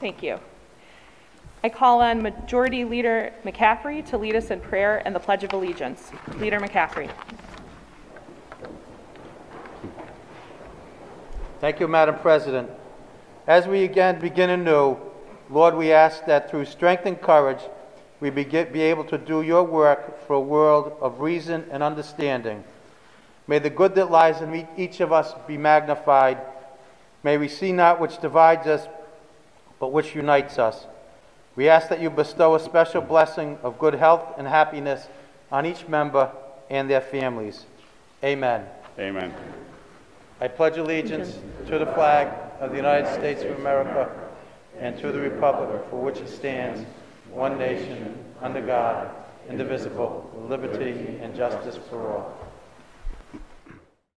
Thank you. I call on Majority Leader McCaffrey to lead us in prayer and the Pledge of Allegiance. Leader McCaffrey. Thank you, Madam President. As we again begin anew, Lord, we ask that through strength and courage, we be be able to do your work for a world of reason and understanding. May the good that lies in each of us be magnified. May we see not which divides us, but which unites us. We ask that you bestow a special blessing of good health and happiness on each member and their families. Amen. Amen. I pledge allegiance to the flag of the United States of America and to the republic for which it stands, one nation, under God, indivisible, with liberty and justice for all.